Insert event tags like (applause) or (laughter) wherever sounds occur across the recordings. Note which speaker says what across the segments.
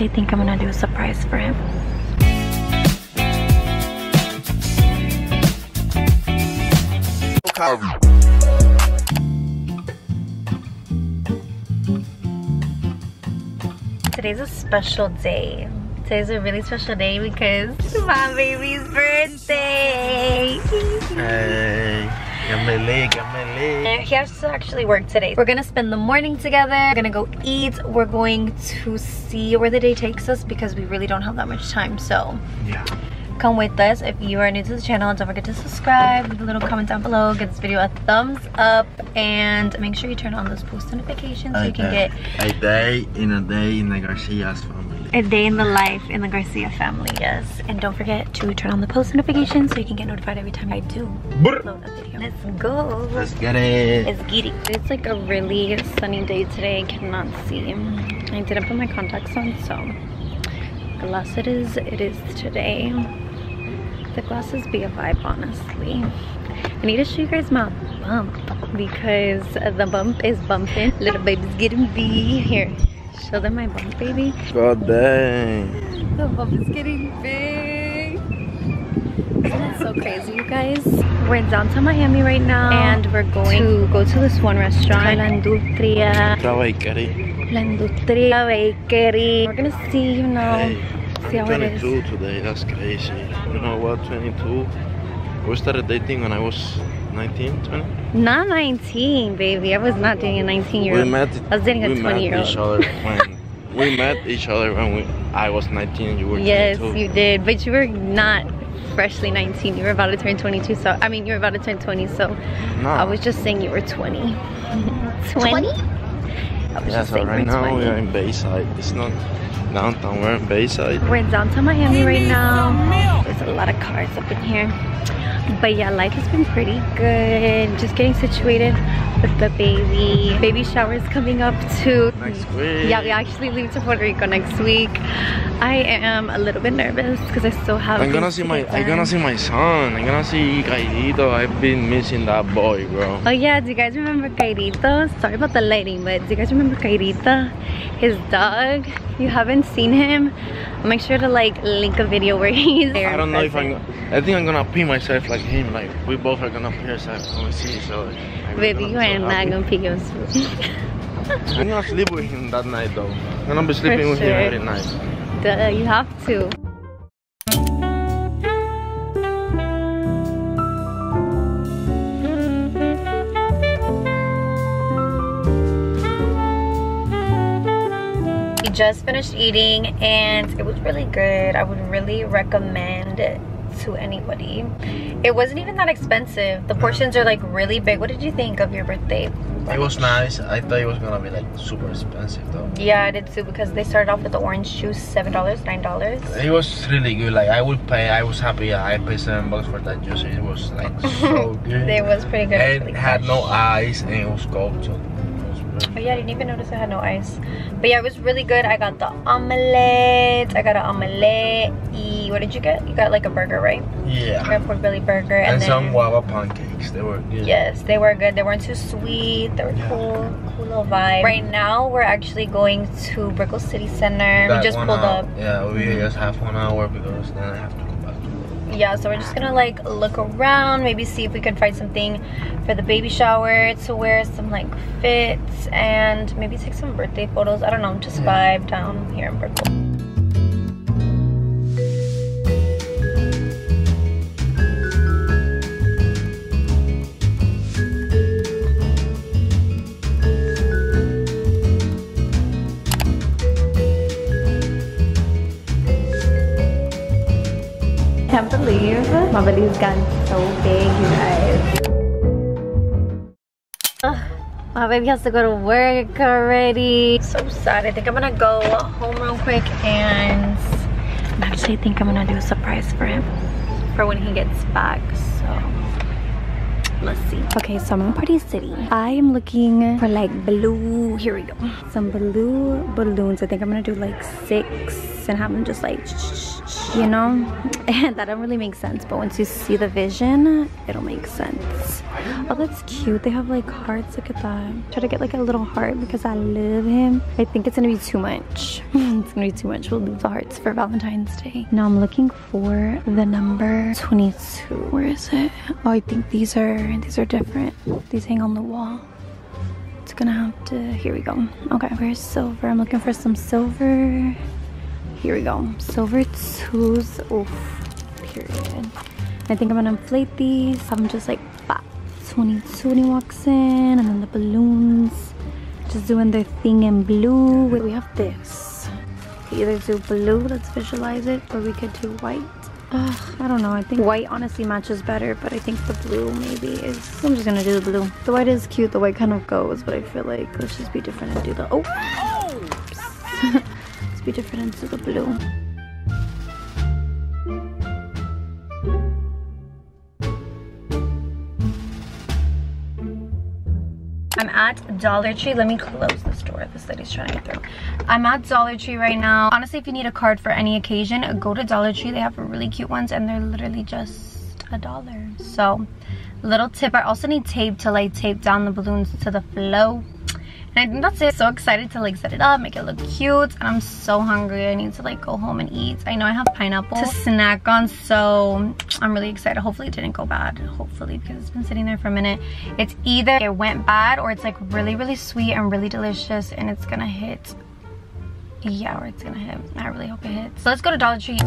Speaker 1: actually think I'm gonna do a surprise for him. Today's a special day. Today's a really special day because it's my baby's birthday.
Speaker 2: Hey, Gamele, Gamele.
Speaker 1: He has to actually work today. We're gonna spend the morning together. We're gonna go eat. We're going to see where the day takes us because we really don't have that much time. So
Speaker 2: Yeah.
Speaker 1: come with us. If you are new to the channel, don't forget to subscribe, leave a little comment down below, give this video a thumbs up, and make sure you turn on those post notifications so you can get
Speaker 2: a day in a day in the Garcia's family.
Speaker 1: A day in the life in the Garcia family, yes. And don't forget to turn on the post notifications so you can get notified every time I do upload a video. Let's go.
Speaker 2: Let's get it.
Speaker 1: It's giddy. It's like a really sunny day today. I cannot see. I didn't put my contacts on, so glass it is. It is today. The glasses be a vibe, honestly. I need to show you guys my bump because the bump is bumping. Little baby's getting big. Here, show them my bump, baby.
Speaker 2: God dang.
Speaker 1: The bump is getting big. Isn't that so crazy, you guys? We're in downtown Miami right now, and we're going to go to this one restaurant, La Industria.
Speaker 2: The bakery.
Speaker 1: La Industria Bakery. We're gonna see, you know,
Speaker 2: Hey,
Speaker 1: see how it is.
Speaker 2: 22 today. That's crazy. You know what? 22. We started dating when I was 19, 20.
Speaker 1: Not 19, baby. I was not dating a 19 year
Speaker 2: We
Speaker 1: old.
Speaker 2: met.
Speaker 1: I was dating a
Speaker 2: we
Speaker 1: 20
Speaker 2: met
Speaker 1: year
Speaker 2: each other when (laughs) we met each other when we I was 19 and you were
Speaker 1: Yes,
Speaker 2: 22.
Speaker 1: you did. But you were not freshly 19. You were about to turn 22. So, I mean, you were about to turn 20. So,
Speaker 2: No.
Speaker 1: I was just saying you were 20. (laughs) 20? I
Speaker 2: Yeah, so right now
Speaker 1: 20.
Speaker 2: we are in Bayside. It's not downtown. We're in Bayside.
Speaker 1: We're in downtown Miami right now. There's a lot of cars up in here. But yeah, life has been pretty good. Just getting situated with the baby. Baby shower is coming up too.
Speaker 2: Next mm-hmm. week.
Speaker 1: Yeah, we actually leave to Puerto Rico next week. I am a little bit nervous because I still have.
Speaker 2: I'm gonna see my I'm gonna see my son. I'm gonna see Cairito. I've been missing that boy, bro.
Speaker 1: Oh yeah, do you guys remember Cairito? Sorry about the lighting, but do you guys remember Cairito? His dog? You haven't seen him? Make sure to like link a video where he's there.
Speaker 2: I don't know if I'm. I think I'm gonna pee myself like him. Like we both are gonna pee ourselves when we see each other.
Speaker 1: Baby, you
Speaker 2: be so
Speaker 1: are not
Speaker 2: happy.
Speaker 1: gonna pee yourself. (laughs)
Speaker 2: I'm gonna sleep with him that night though. I'm gonna be sleeping with him every night.
Speaker 1: Duh, you have to. We just finished eating and it was really good. I would really recommend it to anybody. It wasn't even that expensive. The mm. portions are like really big. What did you think of your birthday?
Speaker 2: It was nice. I thought it was gonna be like super expensive though.
Speaker 1: Yeah, I did too because they started off with the orange juice, $7, $9.
Speaker 2: It was really good. Like I would pay. I was happy. I paid seven bucks for that juice. It was like (laughs) so good.
Speaker 1: It was pretty good.
Speaker 2: It
Speaker 1: really
Speaker 2: had no ice and it was cold too. It was really
Speaker 1: Oh yeah, I didn't even notice it had no ice. But yeah, it was really good. I got the omelette. I got an omelette. What did you get? You got like a burger, right? You
Speaker 2: Yeah.
Speaker 1: got a pork belly burger. And,
Speaker 2: And,
Speaker 1: then,
Speaker 2: some guava pancakes. They were good.
Speaker 1: Yes, they were good. They weren't too sweet. They were
Speaker 2: Yeah.
Speaker 1: cool, cool little vibe. Right now, we're actually going to Brickell City Center.
Speaker 2: That
Speaker 1: we just pulled
Speaker 2: hour-
Speaker 1: up.
Speaker 2: Yeah, we just have one hour because then I have to go back to work.
Speaker 1: yeah so we're just gonna like look around maybe see if we can find something for the baby shower to wear some like fits and maybe take some birthday photos i don't know just vibe down here in Brickell. Belly's gotten so big, you guys. My baby has to go to work already. So sad. I think I'm gonna go home real quick and I actually think I'm gonna do a surprise for him for when he gets back. So let's see. Okay, so I'm in Party City. I am looking for like blue. Here we go. Some blue balloons. I think I'm gonna do like six and have them just like you know (laughs) and that don't really make sense but once you see the vision it'll make sense Oh, that's cute. They have like hearts. Look at that. Try to get like a little heart because I love him. I think it's gonna be too much. (laughs) it's gonna be too much. We'll leave the hearts for Valentine's Day. Now I'm looking for the number 22. Where is it? Oh, I think these are these are different. These hang on the wall. It's gonna have to. Here we go. Okay, where's silver? I'm looking for some silver. Here we go. Silver twos. Oof. Period. I think I'm gonna inflate these. I'm just like. 22 when he walks in, and then the balloons just doing their thing in blue. Wait, we have this. We either do blue, let's visualize it, or we could do white. Ugh, I don't know. I think white honestly matches better, but I think the blue maybe is. I'm just gonna do the blue. The white is cute. The white kind of goes, but I feel like let's just be different and do the. Oh! (laughs) be different do the blue. I'm at Dollar Tree. Let me close this door. This lady's trying to get through. I'm at Dollar Tree right now. Honestly, if you need a card for any occasion, go to Dollar Tree. They have really cute ones and they're literally just a dollar. So, little tip. I also need tape to like tape down the balloons to the flow. And I think that's it. So excited to like set it up, make it look cute. And I'm so hungry. I need to like go home and eat. I know I have pineapple to snack on. So I'm really excited. Hopefully it didn't go bad. Hopefully because it's been sitting there for a minute. It's either it went bad or it's like really, really sweet and really delicious. And it's gonna hit. Yeah, or it's gonna hit. I really hope it hits. So let's go to Dollar Tree.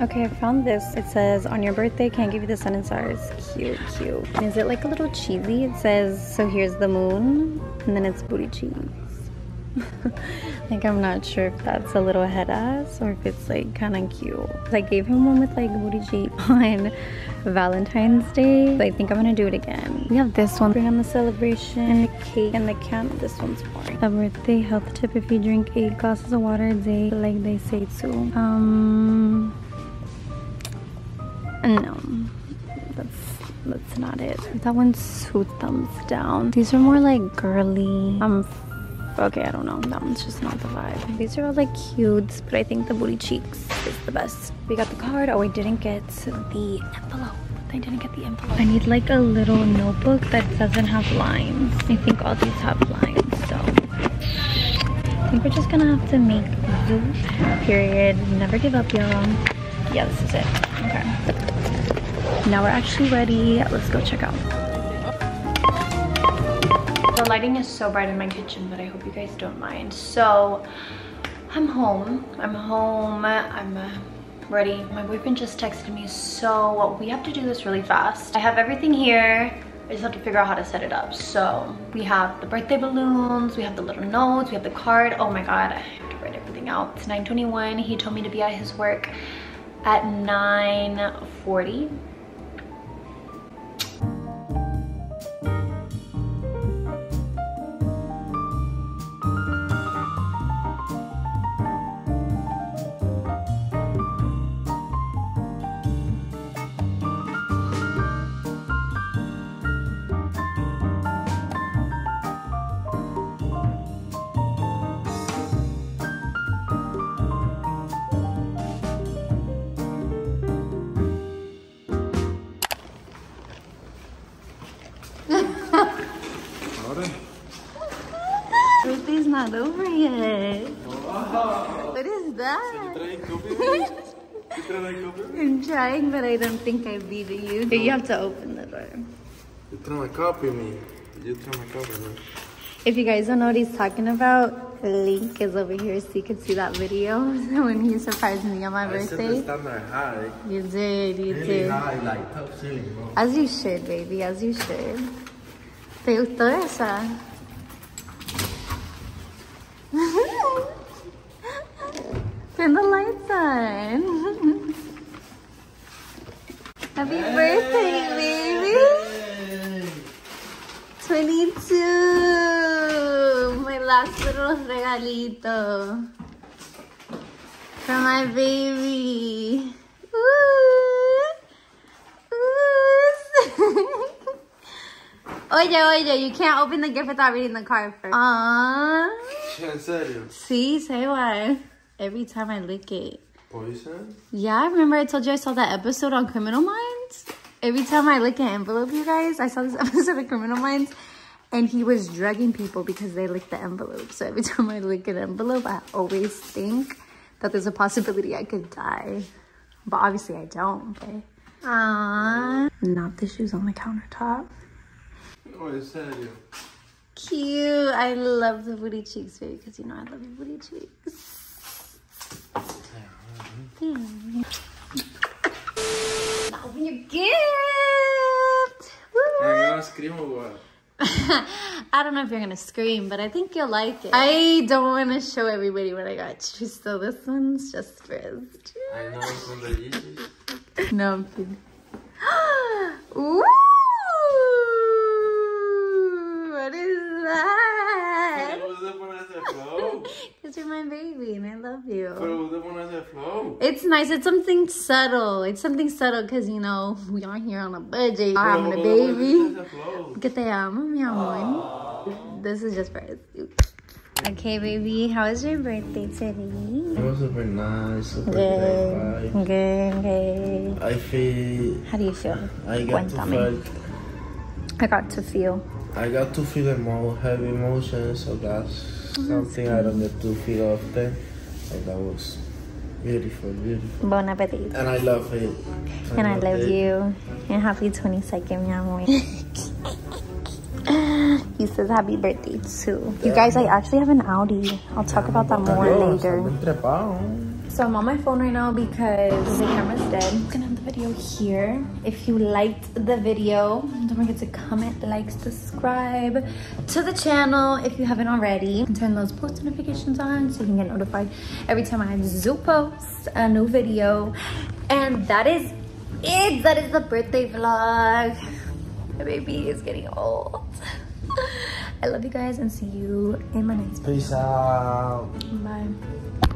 Speaker 1: Okay, I found this. It says, on your birthday, can't give you the sun and stars. Cute, cute. And is it like a little cheesy? It says, so here's the moon, and then it's booty cheese. (laughs) like, I'm not sure if that's a little head ass or if it's like kind of cute. I gave him one with like booty cheese (laughs) on Valentine's Day. So I think I'm gonna do it again. We have this one. Bring on the celebration, the cake, and the candle. This one's boring. A birthday health tip if you drink eight glasses of water a day, like they say to. Um, no, that's that's not it. That one's two thumbs down. These are more like girly. Um, okay, I don't know. That one's just not the vibe. These are all like cute, but I think the booty cheeks is the best. We got the card. Oh, I didn't get the envelope. I didn't get the envelope. I need like a little notebook that doesn't have lines. I think all these have lines, so I think we're just gonna have to make do. Period. Never give up, y'all. Yeah, this is it. Okay. Now we're actually ready. Let's go check out. The lighting is so bright in my kitchen, but I hope you guys don't mind. So, I'm home. I'm home. I'm uh, ready. My boyfriend just texted me, so we have to do this really fast. I have everything here. I just have to figure out how to set it up. So we have the birthday balloons, we have the little notes, we have the card. Oh my God, I have to write everything out. It's 9.21. He told me to be at his work at 9.40. not over yet. What is that? I'm trying, but I don't think I beat you. You have to open the door.
Speaker 2: You're trying to copy me. You're trying to copy me.
Speaker 1: If you guys don't know what he's talking about, the link is over here so you can see that video (laughs) when he surprised me on my
Speaker 2: I
Speaker 1: birthday.
Speaker 2: standard high.
Speaker 1: You did, you
Speaker 2: Really
Speaker 1: did.
Speaker 2: high, like top ceiling, bro.
Speaker 1: As you should, baby, as you should. ¿Te gustó esa? (laughs) Turn the lights on. (laughs) Happy birthday, baby. 22. My last little regalito. For my baby. Ooh. Ooh. Oye, oye, you can't open the gift without reading the card first. Ah. Aww.
Speaker 2: En serio?
Speaker 1: See, say what? Every time I lick it.
Speaker 2: Poison?
Speaker 1: Yeah, I remember I told you I saw that episode on Criminal Minds? Every time I lick an envelope, you guys, I saw this (laughs) episode of Criminal Minds and he was drugging people because they licked the envelope. So every time I lick an envelope, I always think that there's a possibility I could die. But obviously I don't, okay? Aww. Not the shoes on the countertop.
Speaker 2: Oh.
Speaker 1: Cute. I love the booty cheeks, baby, because you know I love your booty cheeks. Now open your gift. Woo!
Speaker 2: Jag skriver bara.
Speaker 1: I don't know if you're gonna scream, but I think you'll like it. I don't want to show everybody what I got you, so this one's just for us.
Speaker 2: I know Yeezys. (laughs)
Speaker 1: No, I'm kidding. (gasps) Ooh! What is that?
Speaker 2: Pero usted pone ese flow. (laughs)
Speaker 1: Because you're my baby and I love you.
Speaker 2: Pero usted pone ese flow.
Speaker 1: It's nice. It's something subtle. It's something subtle because, you know, we are here on a budget. I'm having a baby.
Speaker 2: usted pone ese flow.
Speaker 1: Que te amo, mi amor. Ah. This is just for us. Okay, baby. How was your birthday today?
Speaker 2: It was super nice, super
Speaker 1: Good.
Speaker 2: great
Speaker 1: Good, good.
Speaker 2: I feel
Speaker 1: How do you feel?
Speaker 2: I got to feel
Speaker 1: I got to feel.
Speaker 2: I got to feel more heavy emotions, so oh, that's something I don't get to feel often. So that was beautiful, beautiful.
Speaker 1: Bon appetit.
Speaker 2: And I love it.
Speaker 1: And I love
Speaker 2: it.
Speaker 1: you. And happy 22nd, mi amor. (laughs) he says happy birthday too. You guys, I actually have an Audi. I'll talk about that more later.
Speaker 2: Ando trepado.
Speaker 1: So I'm on my phone right now because the camera's dead. I'm gonna end the video here. If you liked the video, don't forget to comment, like, subscribe to the channel if you haven't already. And turn those post notifications on so you can get notified every time I do post a new video. And that is it. That is the birthday vlog. My baby is getting old. (laughs) I love you guys and see you in my next video.
Speaker 2: Peace out.
Speaker 1: Bye.